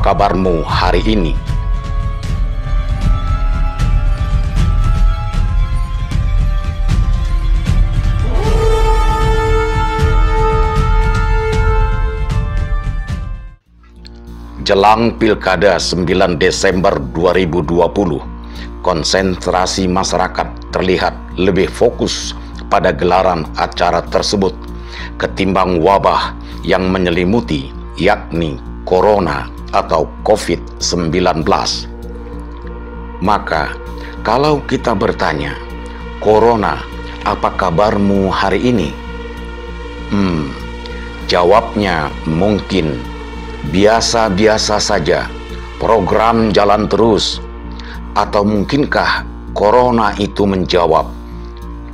kabarmu hari ini? Jelang Pilkada 9 Desember 2020, konsentrasi masyarakat terlihat lebih fokus pada gelaran acara tersebut ketimbang wabah yang menyelimuti yakni corona atau COVID-19. Maka, kalau kita bertanya, Corona, apa kabarmu hari ini? Hmm, jawabnya mungkin biasa-biasa saja, program jalan terus. Atau mungkinkah Corona itu menjawab,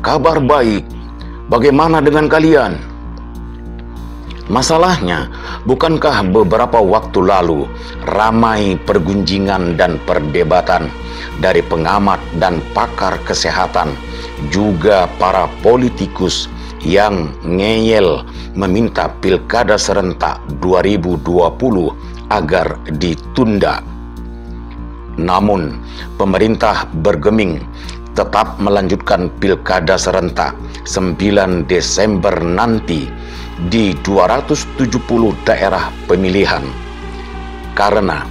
kabar baik, bagaimana dengan kalian? Masalahnya, bukankah beberapa waktu lalu ramai pergunjingan dan perdebatan dari pengamat dan pakar kesehatan, juga para politikus yang ngeyel meminta pilkada serentak 2020 agar ditunda. Namun, pemerintah bergeming tetap melanjutkan pilkada serentak 9 Desember nanti di 270 daerah pemilihan karena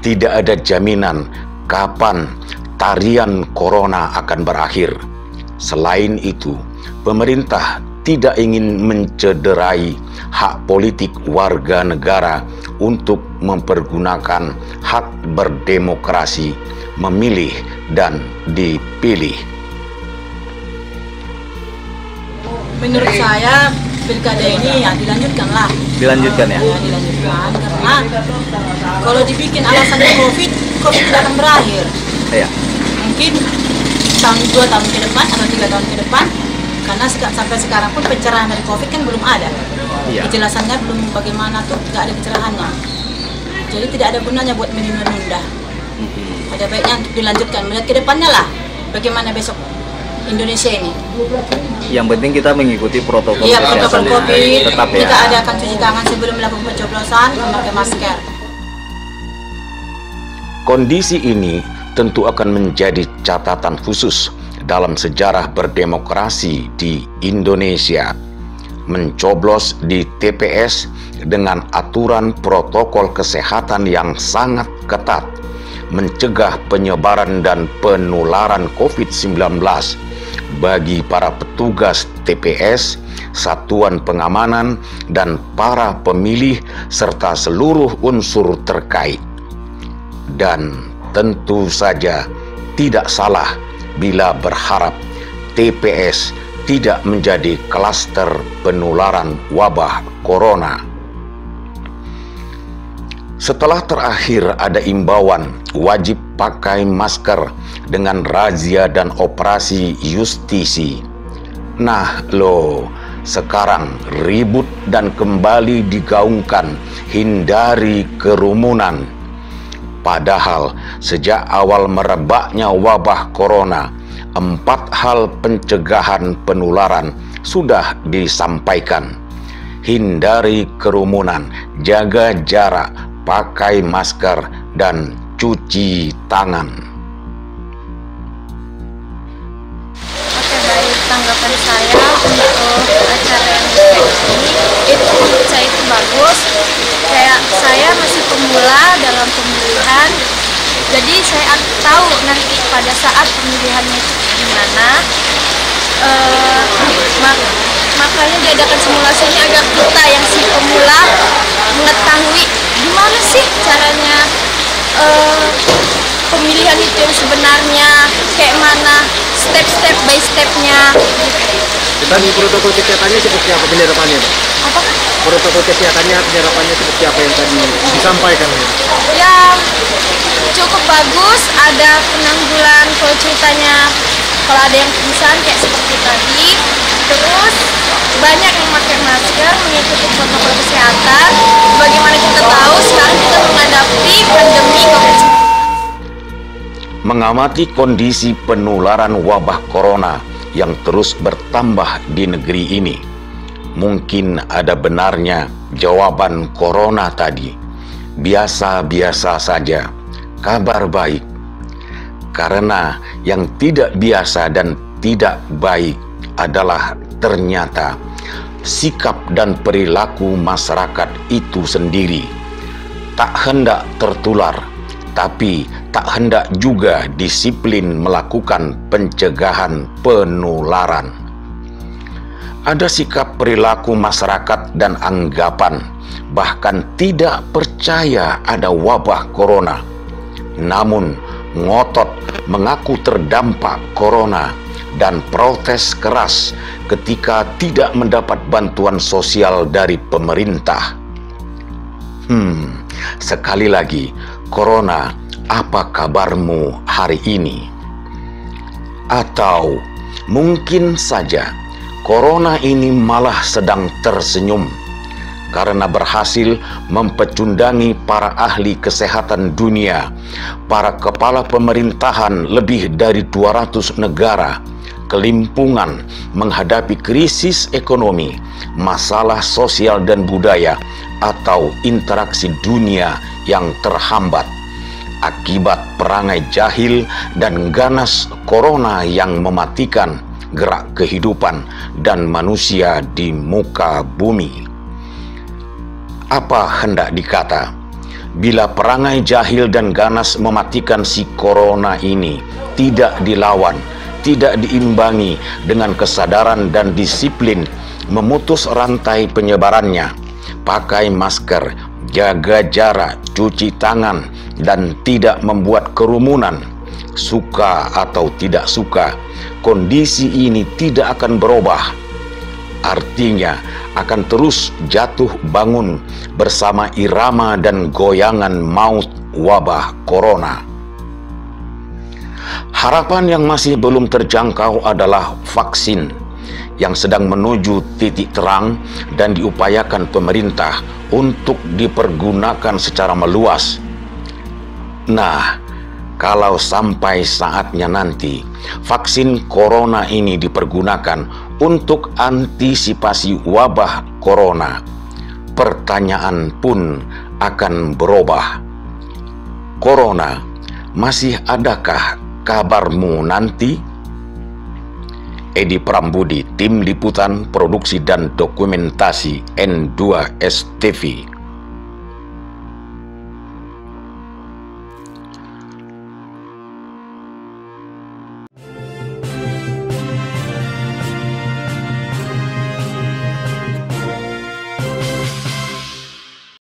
tidak ada jaminan kapan tarian corona akan berakhir. Selain itu, pemerintah tidak ingin mencederai hak politik warga negara untuk mempergunakan hak berdemokrasi, memilih dan dipilih. Menurut saya pilkada ini ya dilanjutkan lah. Dilanjutkan ya? Ya dilanjutkan karena kalau dibikin alasannya COVID, COVID tidak akan berakhir. Iya. Mungkin tahun dua tahun ke depan atau tiga tahun ke depan karena sampai sekarang pun pencerahan dari COVID kan belum ada. Iya. Kejelasannya belum bagaimana tuh nggak ada pencerahannya. Jadi tidak ada gunanya buat menunda-nunda. Ada baiknya untuk dilanjutkan melihat ke depannya lah bagaimana besok Indonesia ini. Yang penting kita mengikuti protokol Iya protokol kesehatan ya. COVID. Tetap ya. Kita adakan cuci tangan sebelum melakukan pencoblosan, memakai masker. Kondisi ini tentu akan menjadi catatan khusus dalam sejarah berdemokrasi di Indonesia. Mencoblos di TPS dengan aturan protokol kesehatan yang sangat ketat, mencegah penyebaran dan penularan COVID-19 bagi para petugas TPS, satuan pengamanan, dan para pemilih serta seluruh unsur terkait dan tentu saja tidak salah bila berharap TPS tidak menjadi klaster penularan wabah corona. Setelah terakhir ada imbauan wajib pakai masker dengan razia dan operasi justisi. Nah, lo sekarang ribut dan kembali digaungkan hindari kerumunan. Padahal sejak awal merebaknya wabah corona, empat hal pencegahan penularan sudah disampaikan. Hindari kerumunan, jaga jarak, pakai masker, dan cuci tangan. Kayak saya masih pemula dalam pemilihan. Jadi saya tahu nanti pada saat pemilihannya itu gimana. Mak- makanya diadakan simulasi ini agar kita yang si pemula mengetahui gimana sih caranya eh, pemilihan itu yang sebenarnya kayak mana step-step by stepnya Dan protokol kesehatannya seperti apa penerapannya? Pak? apa Protokol kesehatannya penerapannya seperti apa yang tadi disampaikan? ya? cukup bagus ada penanggulan kalau ceritanya kalau ada yang pingsan kayak seperti tadi terus banyak yang pakai masker mengikuti protokol kesehatan bagaimana kita tahu sekarang kita menghadapi pandemi covid mengamati kondisi penularan wabah corona yang terus bertambah di negeri ini. Mungkin ada benarnya jawaban corona tadi. biasa-biasa saja, kabar baik. Karena yang tidak biasa dan tidak baik adalah ternyata sikap dan perilaku masyarakat itu sendiri. Tak hendak tertular, tapi tak hendak juga disiplin melakukan pencegahan penularan. Ada sikap perilaku masyarakat dan anggapan bahkan tidak percaya ada wabah corona. Namun ngotot mengaku terdampak corona dan protes keras ketika tidak mendapat bantuan sosial dari pemerintah. Hmm, sekali lagi, Corona, apa kabarmu hari ini? Atau mungkin saja Corona ini malah sedang tersenyum karena berhasil mempecundangi para ahli kesehatan dunia, para kepala pemerintahan lebih dari 200 negara, kelimpungan menghadapi krisis ekonomi, masalah sosial dan budaya, atau interaksi dunia yang terhambat akibat perangai jahil dan ganas corona yang mematikan gerak kehidupan dan manusia di muka bumi. Apa hendak dikata? Bila perangai jahil dan ganas mematikan si corona ini tidak dilawan, tidak diimbangi dengan kesadaran dan disiplin memutus rantai penyebarannya, pakai masker, jaga jarak, cuci tangan, dan tidak membuat kerumunan, suka atau tidak suka, kondisi ini tidak akan berubah Artinya akan terus jatuh bangun bersama irama dan goyangan maut wabah corona. Harapan yang masih belum terjangkau adalah vaksin yang sedang menuju titik terang dan diupayakan pemerintah untuk dipergunakan secara meluas. Nah, kalau sampai saatnya nanti vaksin corona ini dipergunakan untuk antisipasi wabah corona, pertanyaan pun akan berubah. Corona, masih adakah kabarmu nanti? Edi Prambudi, Tim Liputan Produksi dan Dokumentasi N2STV.